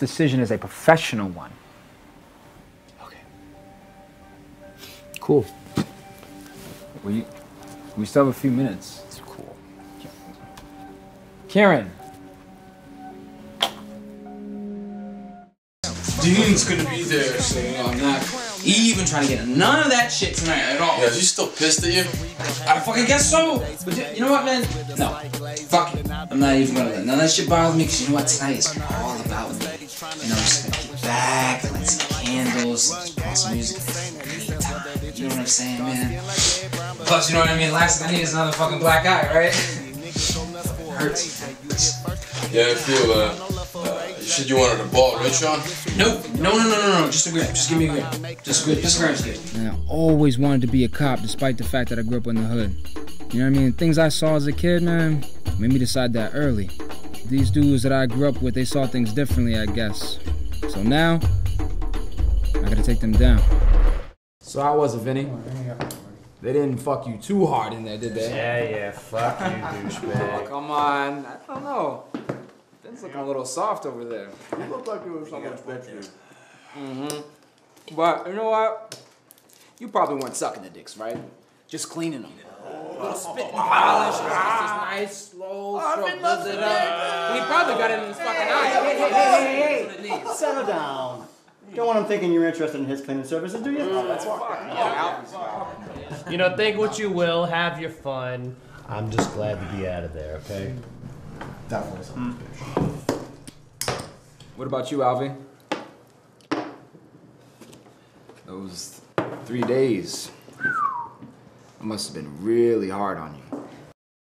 decision is a professional one. Okay. Cool. We, we still have a few minutes. It's cool. Karen, Dean's gonna be there, so I'm not even trying to get none of that shit tonight at all. Yeah, is he still pissed at you? I fucking guess so. But you, you know what, man? No. Fuck it. I'm not even gonna let none of that shit bother me because you know what? Tonight is all about me. You know, I'm just gonna get back, light some candles, put some music. Me time. You know what I'm saying, man? Plus, you know what I mean? Last thing I need is another fucking black eye, right? Hurts. Yeah, I feel that. Uh, you said you wanted a ball, right, Sean? Nope. No, no, no, no, no. Just a gram. Just give me a gram. Just a gram. Just a gram's good. and I always wanted to be a cop despite the fact that I grew up in the hood. You know what I mean? Things I saw as a kid, man, made me decide that early. These dudes that I grew up with, they saw things differently, I guess. So now, I gotta take them down. So how was it, Vinny? They didn't fuck you too hard in there, did they? Yeah, yeah, fuck you, douchebag. Come on, I don't know. Vin's looking a little soft over there. You look like you were someone's bitch. Mm-hmm. But you know what? You probably weren't sucking the dicks, right? Just cleaning them. Little spit and polish, just this nice, slow stroke, builds it up. He probably got it in his fucking eye. Hey, hey, hey, hey, hey, hey, settle down. Don't want him thinking you're interested in his cleaning services, do you? Mm, that's fine. You know, think what you will, have your fun. I'm just glad to be out of there, okay? Definitely something. Mm. What about you, Alvy? Those three days must have been really hard on you.